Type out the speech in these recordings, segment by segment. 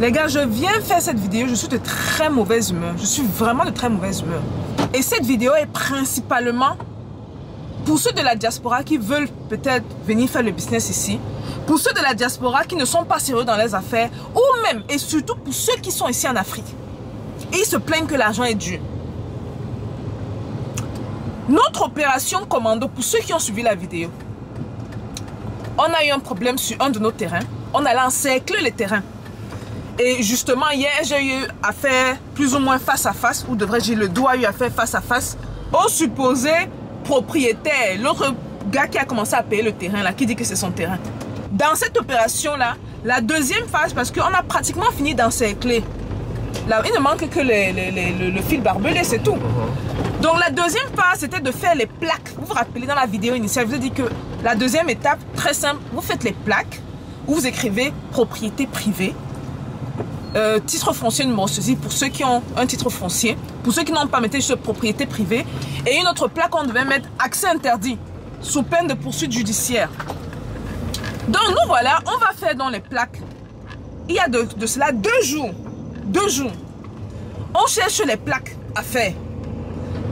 Les gars, je viens faire cette vidéo, je suis de très mauvaise humeur. Je suis vraiment de très mauvaise humeur. Et cette vidéo est principalement pour ceux de la diaspora qui veulent peut-être venir faire le business ici, pour ceux de la diaspora qui ne sont pas sérieux dans les affaires, ou même et surtout pour ceux qui sont ici en Afrique. Ils se plaignent que l'argent est dur. Notre opération commando, pour ceux qui ont suivi la vidéo, on a eu un problème sur un de nos terrains. On allait encercler les terrains. Et justement, hier, j'ai eu à faire plus ou moins face à face, ou devrais-je dire, le doigt eu à faire face à face au supposé propriétaire, l'autre gars qui a commencé à payer le terrain, là, qui dit que c'est son terrain. Dans cette opération-là, la deuxième phase, parce qu'on a pratiquement fini d'encercler. Là, il ne manque que le, fil barbelé, c'est tout. Uh-huh. Donc la deuxième phase, c'était de faire les plaques. Vous vous rappelez dans la vidéo initiale, je vous ai dit que la deuxième étape, très simple, vous faites les plaques, où vous écrivez propriété privée, euh, titre foncier numéro ceci pour ceux qui ont un titre foncier. Pour ceux qui n'ont pas, mettez juste propriété privée. Et une autre plaque, on devait mettre accès interdit sous peine de poursuite judiciaire. Donc nous voilà, on va faire dans les plaques. Il y a de, cela deux jours. Deux jours. On cherche les plaques à faire.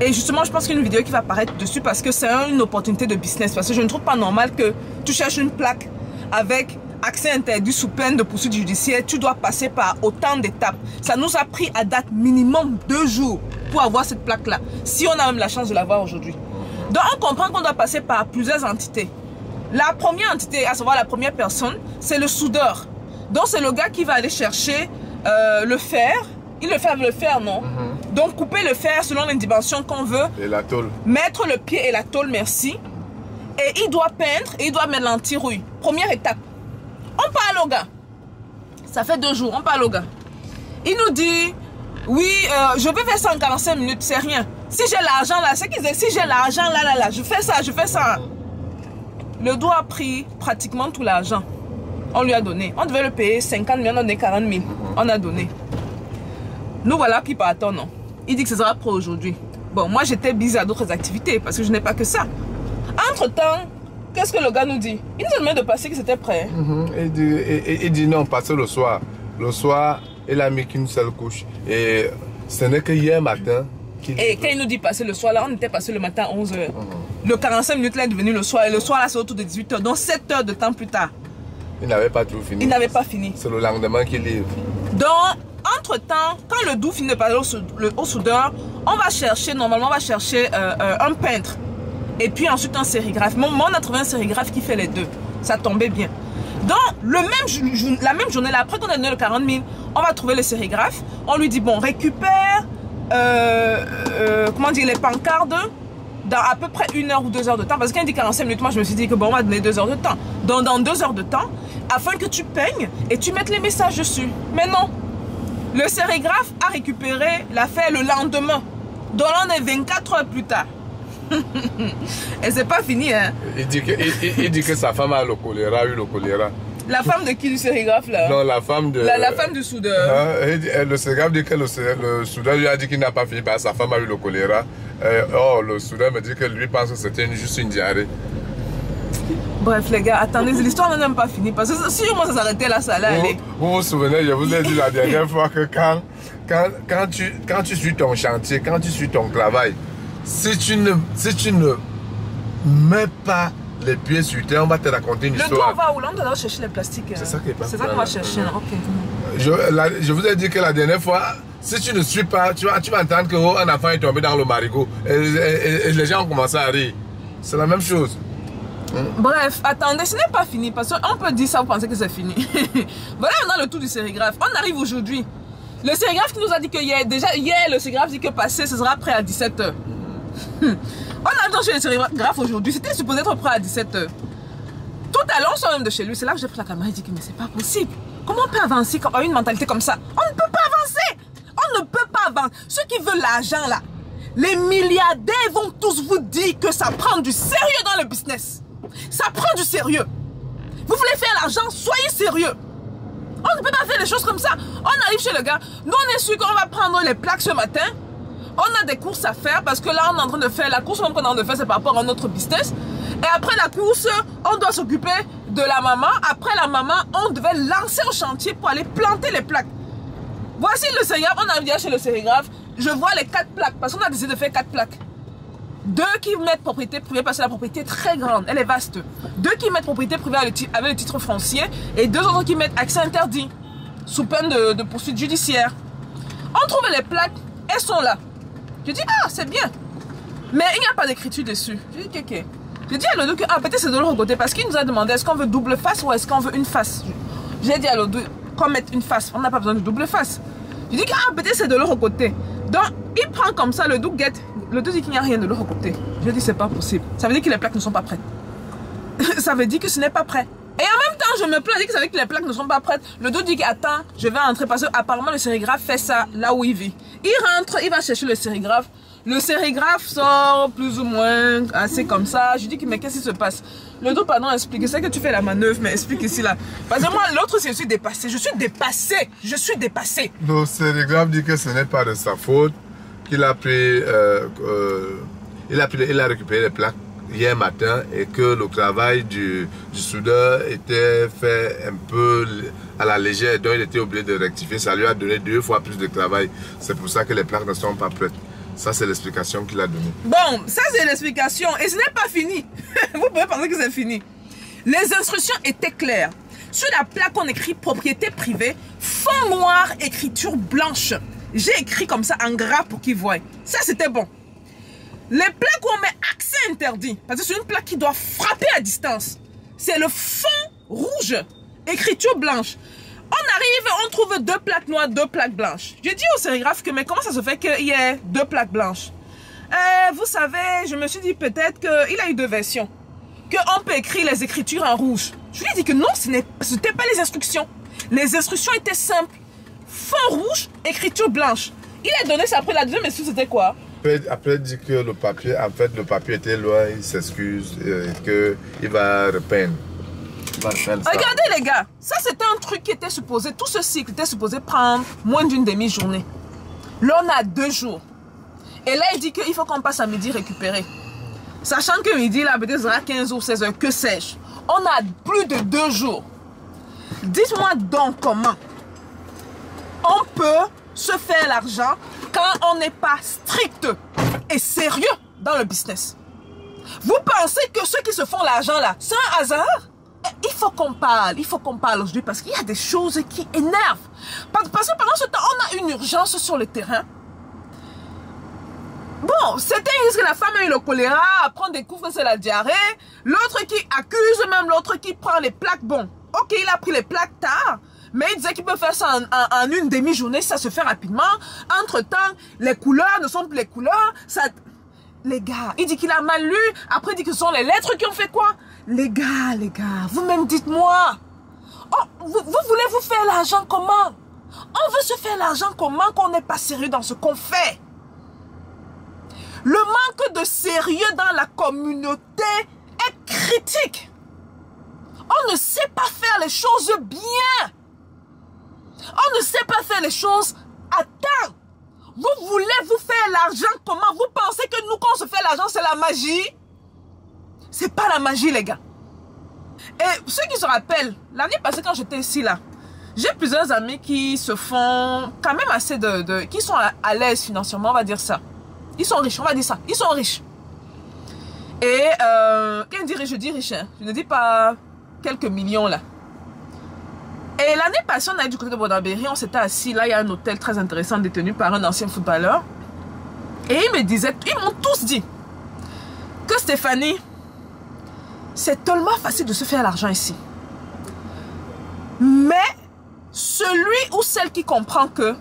Et justement, je pense qu'il y a une vidéo qui va apparaître dessus parce que c'est une opportunité de business. Parce que je ne trouve pas normal que tu cherches une plaque avec accès interdit sous peine de poursuite judiciaire, tu dois passer par autant d'étapes. Ça nous a pris à date minimum deux jours pour avoir cette plaque-là, si on a même la chance de l'avoir aujourd'hui. Donc on comprend qu'on doit passer par plusieurs entités. La première entité, à savoir la première personne, c'est le soudeur. Donc c'est le gars qui va aller chercher euh, le fer. Il le fait avec le fer, non? Mhm. Donc couper le fer selon les dimensions qu'on veut. Et la tôle. Mettre le pied et la tôle, merci. Et il doit peindre et il doit mettre l'antirouille. Première étape. On parle au gars. Ça fait deux jours, on parle au gars. Il nous dit, oui, euh, je vais faire ça en 45 minutes, c'est rien. Si j'ai l'argent là, c'est qu'il disait, si j'ai l'argent là, là, là, je fais ça, je fais ça. Le doigt a pris pratiquement tout l'argent. On lui a donné. On devait le payer 50 000, on a donné 40 000. On a donné. Nous voilà qui partons, non? Il dit que ce sera pour aujourd'hui. Bon, moi j'étais bizarre à d'autres activités parce que je n'ai pas que ça. Entre-temps, Qu'est-ce que le gars nous dit? Il nous a demandé de passer que c'était prêt. Mhm. il, dit, non, passez le soir. Le soir, il a mis qu'une seule couche. Et ce n'est que hier matin et quand il nous dit passer le soir, là, on était passé le matin à 11h. Mhm. Le 45 minutes là est devenu le soir. Et le soir, là, c'est autour de 18h. Donc 7 heures de temps plus tard. Il n'avait pas tout fini. Il n'avait pas fini. C'est le lendemain qu'il livre. Donc, entre-temps, quand le doux finit de parler au, soudeur, on va chercher, normalement, on va chercher euh, euh, un peintre et puis ensuite un sérigraphe. Mon, on a trouvé un sérigraphe qui fait les deux. Ça tombait bien. Donc, le même, la même journée, après qu'on a donné le 40 000, on va trouver le sérigraphe. On lui dit, bon, récupère, euh, euh, comment dire, les pancartes dans à peu près une heure ou deux heures de temps. Parce qu'il dit 45 minutes, moi je me suis dit que bon, on va donner deux heures de temps. Donc, dans deux heures de temps, afin que tu peignes et tu mettes les messages dessus. Mais non, le sérigraphe a récupéré l'affaire le lendemain. Donc là, on est 24 heures plus tard. Et c'est pas fini, hein. Il dit, que, il, dit que sa femme a le choléra, a eu le choléra. La femme de qui du sérigraphe là? Non, la femme de. La, femme du soudeur. Hein, le sérigraphe dit que le, soudeur lui a dit qu'il n'a pas fini parce que sa femme a eu le choléra. oh, le soudeur me dit que lui pense que c'était juste une diarrhée. Bref, les gars, attendez, l'histoire n'est même pas finie. Parce que si moi ça s'arrêtait là, ça allait aller. Vous vous souvenez, je vous ai dit la dernière fois que quand, quand, quand, tu, quand tu suis ton chantier, quand tu suis ton travail, si tu ne, si tu ne mets pas les pieds sur terre, on va te raconter une le histoire. Le on va où? Là, on doit chercher les plastiques. C'est ça qui est pas C'est ça qu'on va chercher, ok. Je, je, vous ai dit que la dernière fois, si tu ne suis pas, tu vas, tu vas entendre qu'un oh, enfant est tombé dans le marigot et, les gens ont commencé à rire. C'est la même chose. Bref, attendez, ce n'est pas fini parce qu'on peut dire ça, vous pensez que c'est fini. voilà maintenant le tour du sérigraphe. On arrive aujourd'hui. Le sérigraphe qui nous a dit que hier, déjà hier, le sérigraphe dit que passé, ce sera prêt à 17h. On a dans chez le sérigraphe aujourd'hui. C'était supposé être prêt à 17h. Tout à l'heure, on sort même de chez lui. C'est là que j'ai pris la caméra et dit que mais c'est pas possible. Comment on peut avancer avec une mentalité comme ça? On ne peut pas avancer. On ne peut pas avancer. Ceux qui veulent l'argent là, les milliardaires vont tous vous dire que ça prend du sérieux dans le business. Ça prend du sérieux. Vous voulez faire l'argent, soyez sérieux. On ne peut pas faire les choses comme ça. On arrive chez le gars. Nous, on est sûr qu'on va prendre les plaques ce matin on a des courses à faire parce que là, on est en train de faire la course qu'on est en train de faire, c'est par rapport à notre business. Et après la course, on doit s'occuper de la maman. Après la maman, on devait lancer au chantier pour aller planter les plaques. Voici le sérigraphe. On arrive chez le sérigraphe. Je vois les quatre plaques. Parce qu'on a décidé de faire quatre plaques. Deux qui mettent propriété privée parce que la propriété est très grande, elle est vaste. Deux qui mettent propriété privée avec le titre foncier et deux autres qui mettent accès interdit sous peine de poursuite judiciaire. On trouve les plaques, elles sont là. Je dis, ah, c'est bien. Mais il n'y a pas d'écriture dessus. Je dis, ok. Je dis à Lodou que, ah, peut-être c'est de l'autre côté parce qu'il nous a demandé est-ce qu'on veut double face ou est-ce qu'on veut une face? J'ai dit à Lodou qu'on mette une face. On n'a pas besoin de double face. Je dis ah, peut-être c'est de l'autre côté. Donc, il prend comme ça, le doux guette. Le doux dit qu'il n'y a rien de l'autre côté. Je dis, c'est pas possible. Ça veut dire que les plaques ne sont pas prêtes. ça veut dire que ce n'est pas prêt. Et en même temps, je me plains, dit que ça veut dire que les plaques ne sont pas prêtes. Le dos dit attends, je vais rentrer parce que apparemment le sérigraphe fait ça là où il vit. Il rentre, il va chercher le sérigraphe. Le sérigraphe sort plus ou moins assez comme ça. Je dis, mais qu'est-ce qui se passe? Le dos, pardon, explique. C'est que tu fais la manœuvre, mais explique ici là. Parce que moi, l'autre, c'est je suis dépassé. Je suis dépassé. Je suis dépassé. Le sérigraphe dit que ce n'est pas de sa faute. Qu'il a pris, euh, euh, il a pris, il a récupéré les plaques hier matin et que le travail du, du, soudeur était fait un peu à la légère, donc il était obligé de rectifier. Ça lui a donné deux fois plus de travail. C'est pour ça que les plaques ne sont pas prêtes. Ça, c'est l'explication qu'il a donnée. Bon, ça, c'est l'explication. Et ce n'est pas fini. Vous pouvez penser que c'est fini. Les instructions étaient claires. Sur la plaque, on écrit propriété privée, fond noir, écriture blanche. J'ai écrit comme ça en gras pour qu'ils voient. Ça, c'était bon. Les plaques où on met accès interdit, parce que c'est une plaque qui doit frapper à distance. C'est le fond rouge, écriture blanche. On arrive, on trouve deux plaques noires, deux plaques blanches. Je dis au sérigraphe que, mais comment ça se fait qu'il y ait deux plaques blanches? Euh, Vous savez, je me suis dit peut-être qu'il a eu deux versions. Qu'on peut écrire les écritures en rouge. Je lui ai dit que non, ce n'était pas les instructions. Les instructions étaient simples. Fond rouge, écriture blanche. Il a donné ça après la deuxième instruction, c'était quoi? Après, il dit que le papier, en fait, le papier était loin, il s'excuse, euh, qu'il va repeindre. Regardez les gars, ça c'était un truc qui était supposé, tout ce cycle était supposé prendre moins d'une demi-journée. Là on a deux jours. Et là il dit qu'il faut qu'on passe à midi récupérer. Sachant que midi là peut-être sera 15 ou 16 heures, que sais-je. On a plus de deux jours. Dites-moi donc comment on peut se faire l'argent quand on n'est pas strict et sérieux dans le business. Vous pensez que ceux qui se font l'argent là, c'est un hasard? Il faut qu'on parle, il faut qu'on parle aujourd'hui parce qu'il y a des choses qui énervent. Parce que pendant ce temps, on a une urgence sur le terrain. Bon, disent que la femme a eu le choléra, on découvre que c'est la diarrhée. L'autre qui accuse, même l'autre qui prend les plaques. Bon, ok, il a pris les plaques tard. Mais il disait qu'il peut faire ça en, une demi-journée, ça se fait rapidement. Entre-temps, les couleurs ne sont plus les couleurs. Les gars, il dit qu'il a mal lu. Après, il dit que ce sont les lettres qui ont fait quoi? Les gars, les gars, vous-même dites-moi. Oh, vous, voulez vous faire l'argent comment? On veut se faire l'argent comment qu'on n'est pas sérieux dans ce qu'on fait? Le manque de sérieux dans la communauté est critique. On ne sait pas faire les choses bien. On ne sait pas faire les choses à temps. Vous voulez vous faire l'argent comment Vous pensez que nous, quand on se fait l'argent, c'est la magie? C'est pas la magie, les gars. Et ceux qui se rappellent, l'année passée, quand j'étais ici, là, j'ai plusieurs amis qui se font quand même assez de... qui sont à, l'aise financièrement, on va dire ça. Ils sont riches, on va dire ça. Ils sont riches. Et, euh, quand je dis je dis riche. Hein? Je ne dis pas quelques millions, là. Et l'année passée, on a eu du côté de Bordeaux-Berry, on s'était assis. Là, il y a un hôtel très intéressant détenu par un ancien footballeur. Et ils me disaient, ils m'ont tous dit que Stéphanie, c'est tellement facile de se faire l'argent ici. Mais celui ou celle qui comprend que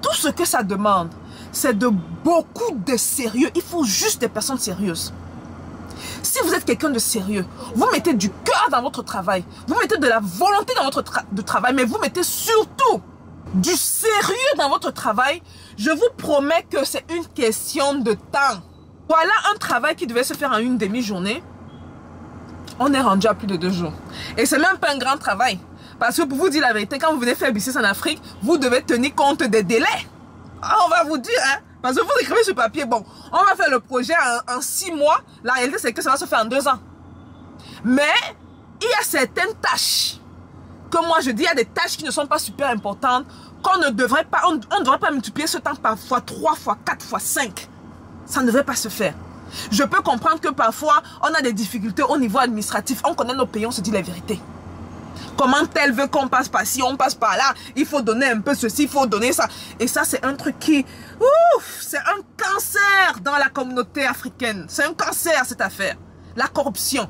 tout ce que ça demande, c'est de beaucoup de sérieux. Il faut juste des personnes sérieuses. Si vous êtes quelqu'un de sérieux, vous mettez du cœur dans votre travail, vous mettez de la volonté dans votre de travail, mais vous mettez surtout du sérieux dans votre travail, je vous promets que c'est une question de temps. Voilà un travail qui devait se faire en une demi-journée on est rendu à plus de deux jours. Et c'est même pas un grand travail. Parce que pour vous dire la vérité, quand vous venez faire business en Afrique, vous devez tenir compte des délais. Ah, on va vous dire, hein. Parce que vous écrivez sur papier, bon, on va faire le projet en, six mois. La réalité, c'est que ça va se faire en deux ans. Mais, il y a certaines tâches que moi je dis, il y a des tâches qui ne sont pas super importantes, qu'on ne devrait pas, on devrait pas multiplier ce temps par fois 3, fois 4, fois 5. Ça ne devrait pas se faire. Je peux comprendre que parfois, on a des difficultés au niveau administratif. On connaît nos pays, on se dit la vérité. Comment elle veut qu'on passe par ci, on passe par là. Il faut donner un peu ceci, il faut donner ça. Et ça, c'est un truc qui... Ouf, c'est un cancer dans la communauté africaine. C'est un cancer, cette affaire. La corruption.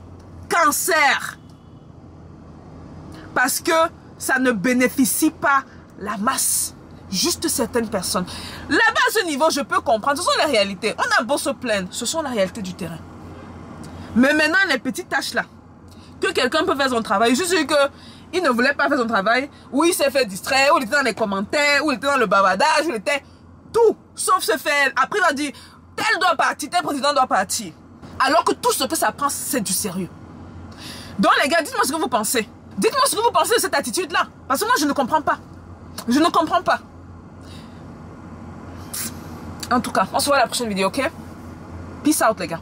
Cancer. Parce que ça ne bénéficie pas la masse. Juste certaines personnes. Là-bas, ce niveau, je peux comprendre. Ce sont les réalités. On a beau se plaindre. Ce sont la réalité du terrain. Mais maintenant, les petites tâches là, que quelqu'un peut faire son travail. Suis que il ne voulait pas faire son travail, ou il s'est fait distraire, ou il était dans les commentaires, ou il était dans le bavardage, ou il était tout, sauf se faire. Après, il a dit, tel doit partir, tel président doit partir. Alors que tout ce que ça prend, c'est du sérieux. Donc les gars, dites-moi ce que vous pensez. Dites-moi ce que vous pensez de cette attitude-là. Parce que moi, je ne comprends pas. Je ne comprends pas. En tout cas, on se voit à la prochaine vidéo, ok? Peace out, les gars.